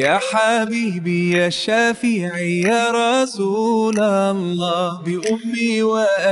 يا حبيبي يا شفيعي يا رسول الله بأمي وأبي.